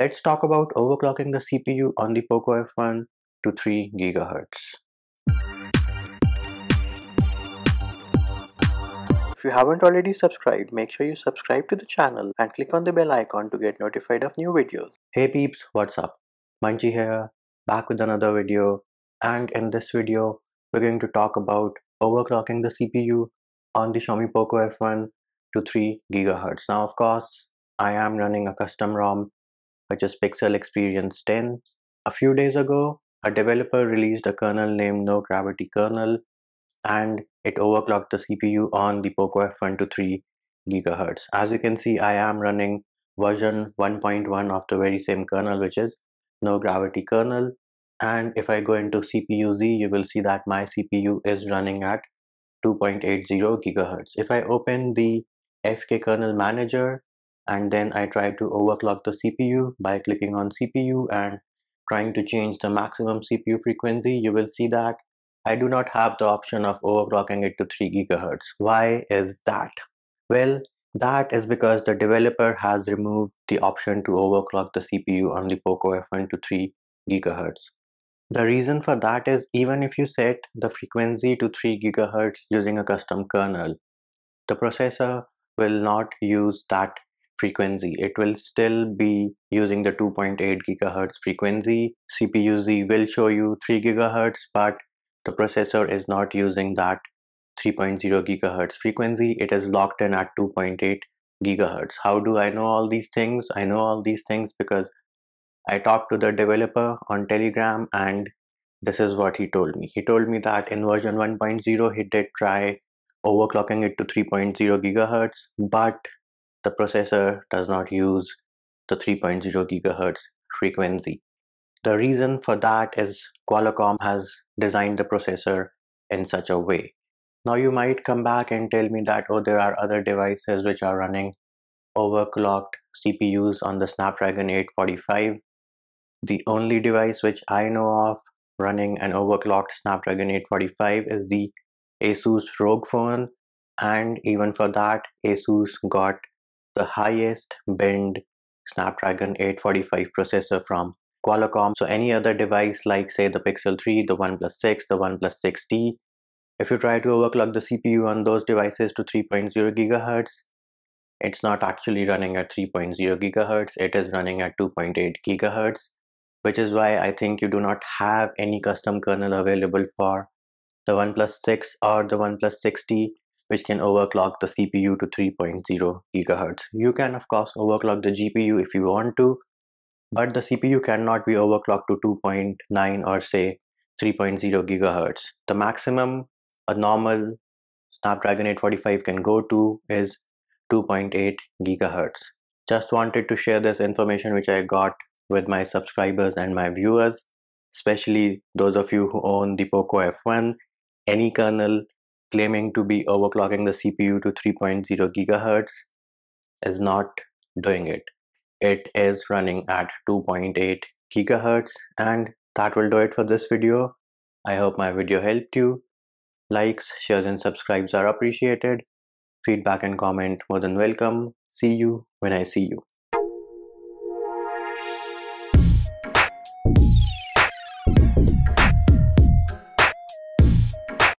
Let's talk about overclocking the CPU on the POCO F1 to 3 GHz. If you haven't already subscribed, make sure you subscribe to the channel and click on the bell icon to get notified of new videos. Hey peeps, what's up? Munchy here, back with another video and in this video we're going to talk about overclocking the CPU on the Xiaomi POCO F1 to 3 GHz. Now of course I am running a custom ROM which is Pixel Experience 10. A few days ago, a developer released a kernel named No Gravity kernel and it overclocked the CPU on the POCO F1 to 3 GHz. As you can see, I am running version 1.1 of the very same kernel which is No Gravity kernel and if I go into CPU-Z, you will see that my CPU is running at 2.80 GHz. If I open the FK kernel manager and then I try to overclock the CPU by clicking on CPU and trying to change the maximum CPU frequency, you will see that I do not have the option of overclocking it to 3 GHz. Why is that? Well, that is because the developer has removed the option to overclock the CPU on the POCO F1 to 3 GHz. The reason for that is even if you set the frequency to 3 GHz using a custom kernel, the processor will not use that frequency. It will still be using the 2.8 gigahertz frequency. CPU-Z will show you 3 gigahertz, but the processor is not using that 3.0 gigahertz frequency. It is locked in at 2.8 gigahertz. How do I know all these things? I know all these things because I talked to the developer on Telegram and this is what he told me. He told me that in version 1.0 he did try overclocking it to 3.0 gigahertz, but the processor does not use the 3.0 gigahertz frequency. The reason for that is Qualcomm has designed the processor in such a way. Now you might come back and tell me that oh there are other devices which are running overclocked CPUs on the Snapdragon 845. The only device which I know of running an overclocked Snapdragon 845 is the Asus ROG phone and even for that Asus got the highest bend Snapdragon 845 processor from Qualcomm. So any other device like say the Pixel 3, the OnePlus 6, the OnePlus 6T, if you try to overclock the CPU on those devices to 3.0 gigahertz, it's not actually running at 3.0 gigahertz, it is running at 2.8 gigahertz, which is why I think you do not have any custom kernel available for the OnePlus 6 or the OnePlus 6T which can overclock the CPU to 3.0 gigahertz. You can of course overclock the GPU if you want to, but the CPU cannot be overclocked to 2.9 or say 3.0 gigahertz. The maximum a normal Snapdragon 845 can go to is 2.8 gigahertz. Just wanted to share this information which I got with my subscribers and my viewers, especially those of you who own the POCO F1. Any kernel claiming to be overclocking the CPU to 3.0 gigahertz is not doing it. It is running at 2.8 gigahertz and that will do it for this video. I hope my video helped you. Likes, shares and subscribes are appreciated. Feedback and comment more than welcome. See you when I see you.